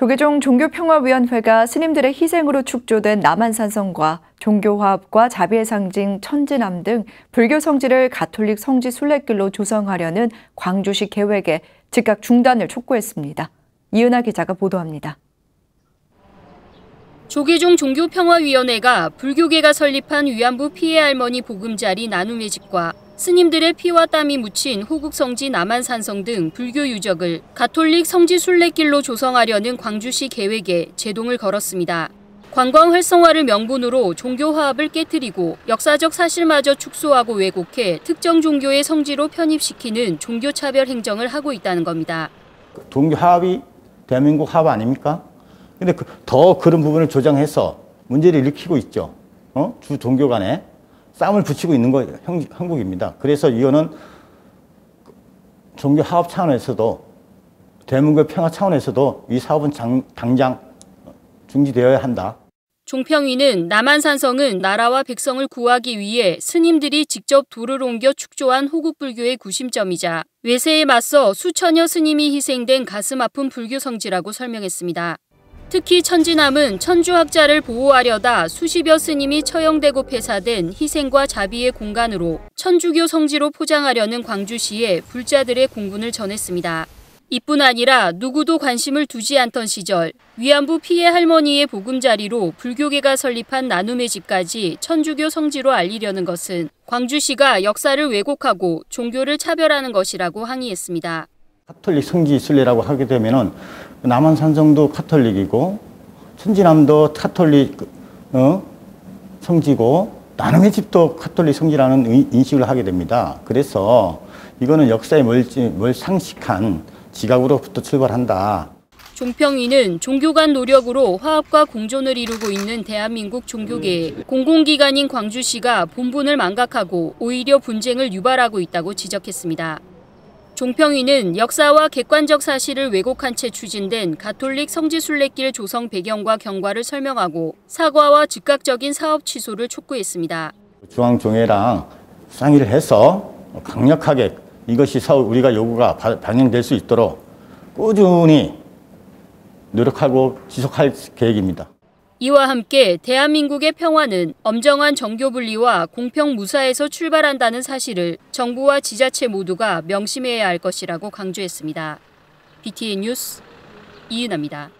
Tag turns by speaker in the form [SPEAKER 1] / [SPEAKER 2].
[SPEAKER 1] 조계종 종교평화위원회가 스님들의 희생으로 축조된 남한산성과 종교화합과 자비의 상징 천지남 등 불교 성지를 가톨릭 성지 순례길로 조성하려는 광주시 계획에 즉각 중단을 촉구했습니다. 이은하 기자가 보도합니다.
[SPEAKER 2] 조계종 종교평화위원회가 불교계가 설립한 위안부 피해 할머니 보금자리 나눔의 집과 스님들의 피와 땀이 묻힌 호국 성지 남한산성 등 불교 유적을 가톨릭 성지 순례길로 조성하려는 광주시 계획에 제동을 걸었습니다. 관광 활성화를 명분으로 종교 화합을 깨뜨리고 역사적 사실마저 축소하고 왜곡해 특정 종교의 성지로 편입시키는 종교 차별 행정을 하고 있다는 겁니다.
[SPEAKER 3] 종교 화합이 대한민국 화합 아닙니까? 근데 그, 더 그런 부분을 조장해서 문제를 일으키고 있죠. 어? 주 종교 간에. 싸움을 붙이고 있는 거 한국입니다. 그래서 이거는 종교 화합 차원에서도 대문과 평화 차원에서도 이 사업은 장, 당장 중지되어야 한다.
[SPEAKER 2] 종평위는 남한산성은 나라와 백성을 구하기 위해 스님들이 직접 돌을 옮겨 축조한 호국불교의 구심점이자 외세에 맞서 수천여 스님이 희생된 가슴 아픈 불교 성지라고 설명했습니다. 특히 천지남은 천주학자를 보호하려다 수십여 스님이 처형되고 폐사된 희생과 자비의 공간으로 천주교 성지로 포장하려는 광주시에 불자들의 공분을 전했습니다. 이뿐 아니라 누구도 관심을 두지 않던 시절 위안부 피해 할머니의 보금자리로 불교계가 설립한 나눔의 집까지 천주교 성지로 알리려는 것은 광주시가 역사를 왜곡하고 종교를 차별하는 것이라고 항의했습니다.
[SPEAKER 3] 카톨릭 성지 순례라고 하게 되면은 남한 산성도 카톨릭이고 천진암도 카톨릭 어? 성지고 나눔의 집도 카톨릭 성지라는 인식을 하게 됩니다. 그래서 이거는 역사에 멀지, 멀 상식한 지각으로부터 출발한다.
[SPEAKER 2] 종평위는 종교 간 노력으로 화합과 공존을 이루고 있는 대한민국 종교계의 공공기관인 광주시가 본분을 망각하고 오히려 분쟁을 유발하고 있다고 지적했습니다. 종평위는 역사와 객관적 사실을 왜곡한 채 추진된 가톨릭 성지순례길 조성 배경과 경과를 설명하고 사과와 즉각적인 사업 취소를 촉구했습니다.
[SPEAKER 3] 중앙종회랑 상의를 해서 강력하게 이것이 우리가 요구가 반영될 수 있도록 꾸준히 노력하고 지속할 계획입니다.
[SPEAKER 2] 이와 함께 대한민국의 평화는 엄정한 정교 분리와 공평 무사에서 출발한다는 사실을 정부와 지자체 모두가 명심해야 할 것이라고 강조했습니다. BTN 뉴스 이은아입니다.